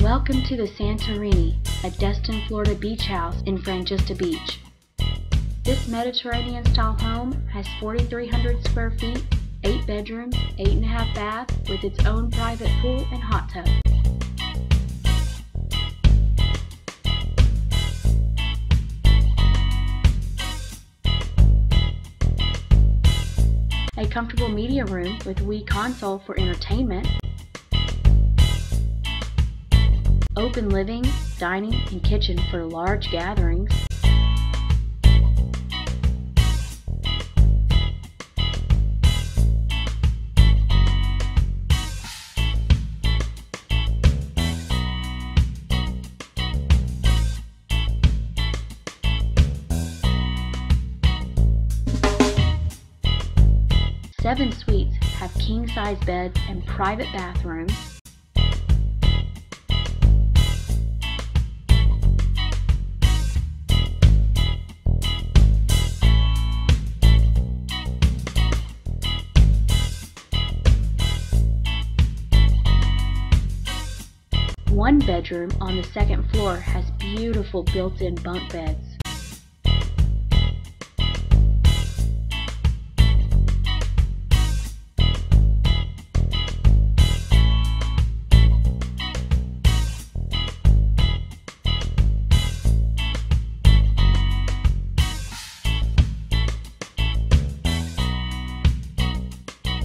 Welcome to the Santorini, a Destin, Florida beach house in Frangista Beach. This Mediterranean style home has 4,300 square feet, 8 bedrooms, 8.5 baths with its own private pool and hot tub. A comfortable media room with Wii console for entertainment, open living, dining, and kitchen for large gatherings, Seven suites have king-size beds and private bathrooms. One bedroom on the second floor has beautiful built-in bunk beds.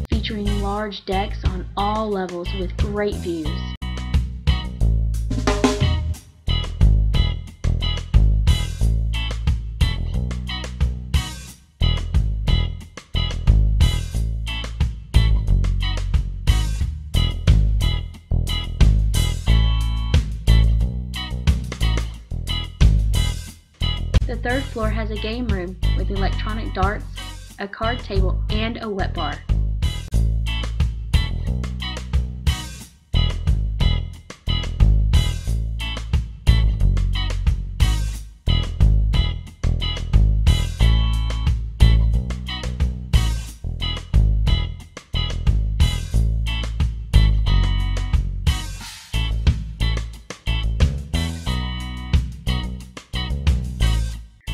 featuring large decks on all levels with great views. The third floor has a game room with electronic darts, a card table, and a wet bar.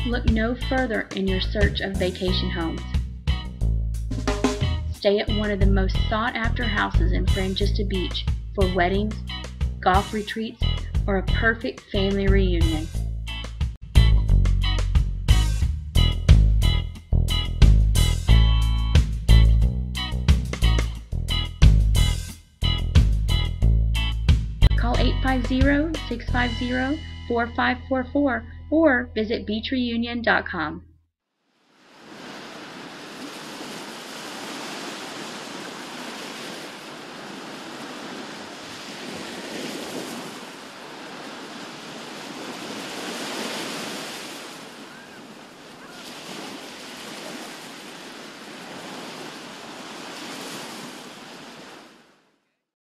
Look no further in your search of vacation homes. Stay at one of the most sought after houses in Frangista Beach for weddings, golf retreats, or a perfect family reunion. Call 850 650 4544 or visit beachreunion.com.